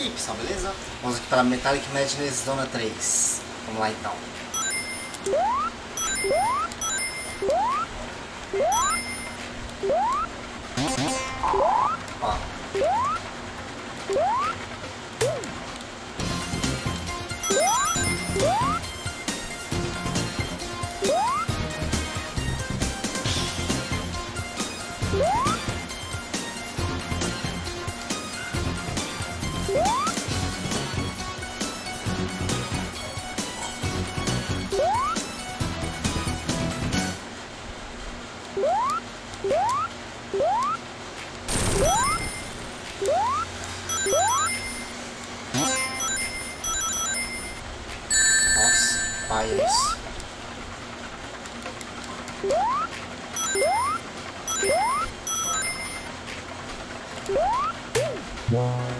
E pessoal, beleza? Vamos aqui para Metallic Madness Zona 3. Vamos lá então. Pires. buyers. Wow.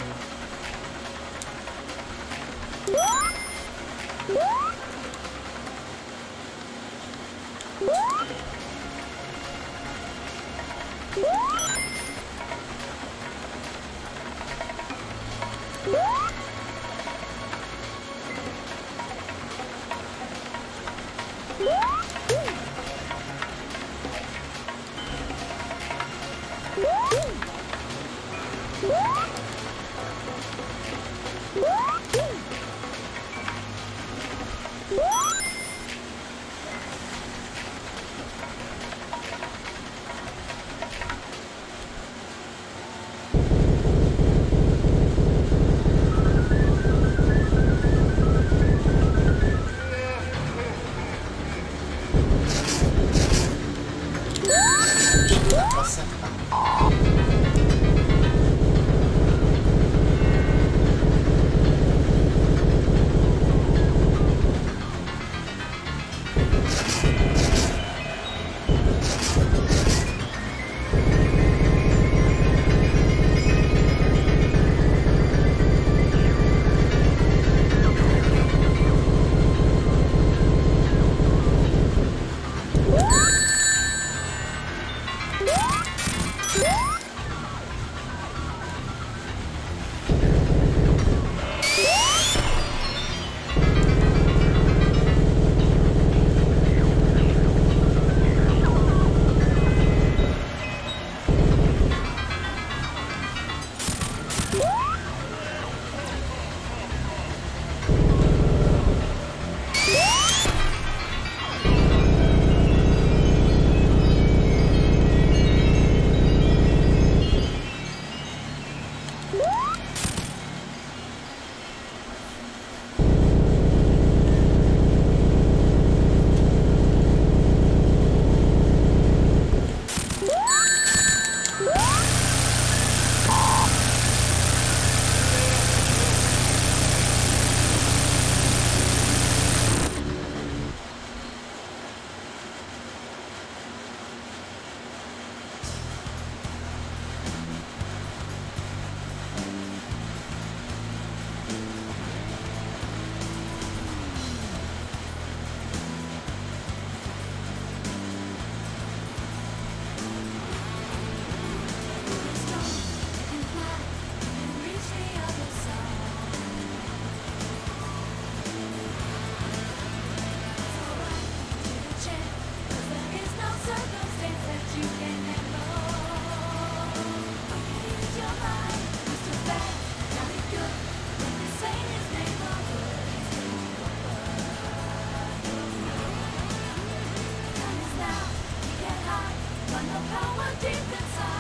deep inside.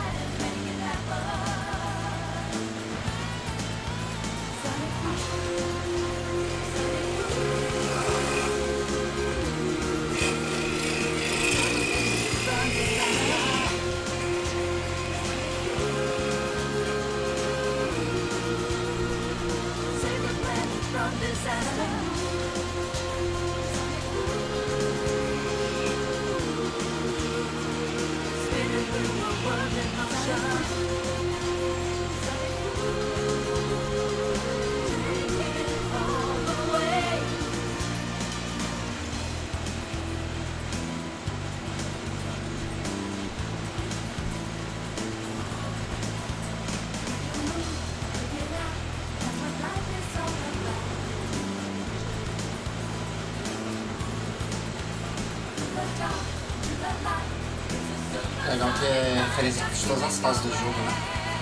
É referência de todas as fases do jogo, né?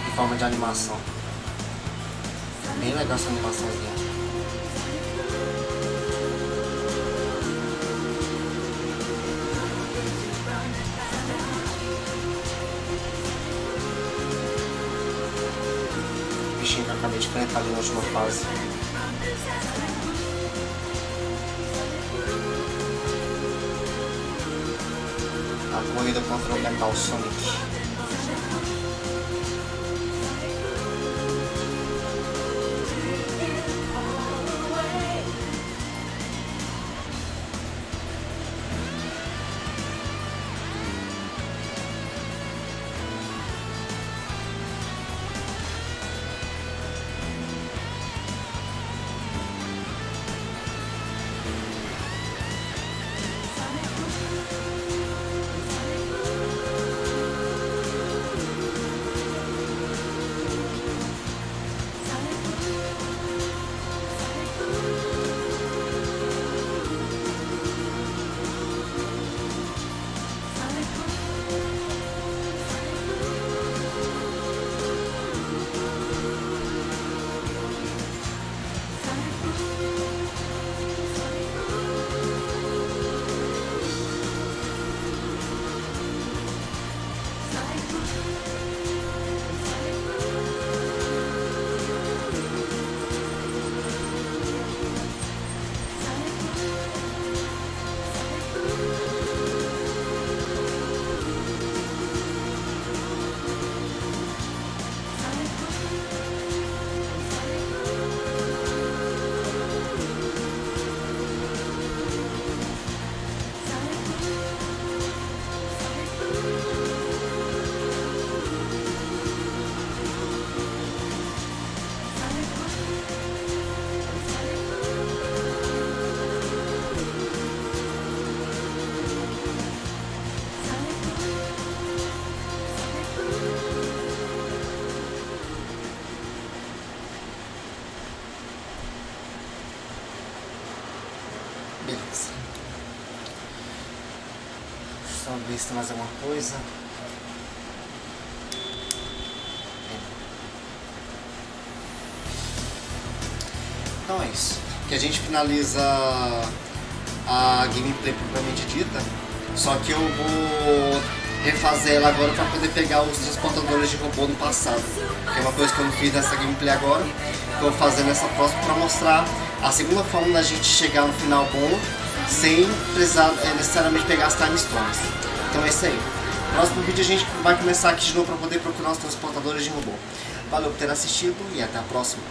Em forma de animação. Bem legal essa animaçãozinha. Bichinho que eu acabei de enfrentar ali na última fase. A corrida contra o Metal Sonic. Beleza. Só ver se tem mais alguma coisa. Então é isso. Que a gente finaliza a gameplay propriamente dita. Só que eu vou refazer ela agora para poder pegar os transportadores de robô do passado. Que é uma coisa que eu não fiz nessa gameplay agora. Que eu vou fazer nessa próxima para mostrar a segunda forma da gente chegar no final bom sem precisar é, necessariamente pegar as time stones. Então é isso aí. Próximo vídeo a gente vai começar aqui de novo para poder procurar os transportadores de robô. Valeu por ter assistido e até a próxima.